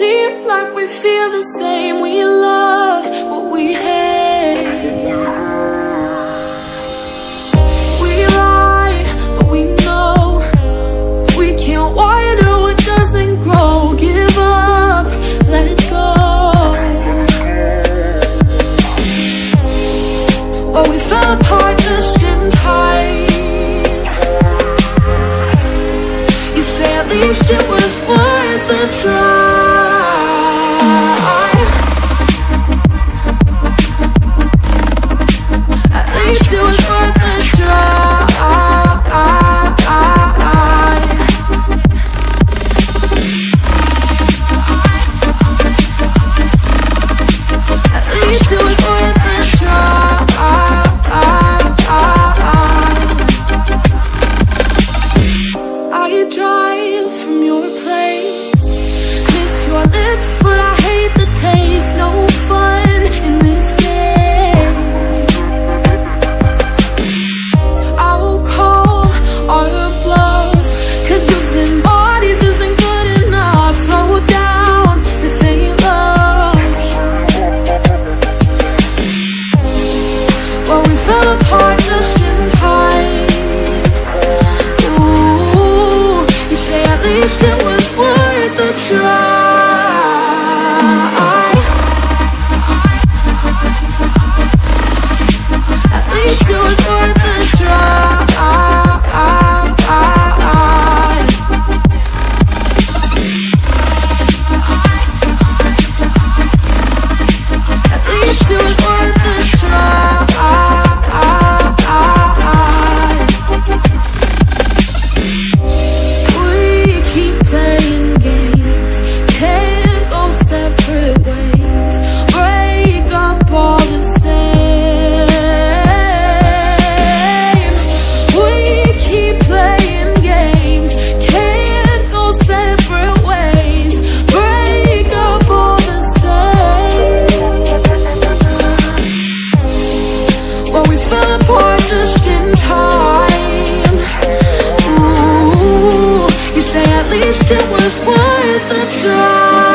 Seem like we feel the same. We love what we hate. We lie, but we know we can't water what doesn't grow. Give up, let it go. But we fell apart just in time. You say at least it was worth the try. drive from your place. Miss your lips. it was worth the try.